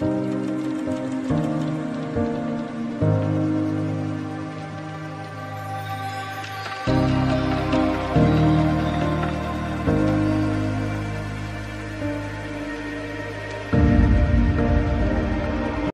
Bye.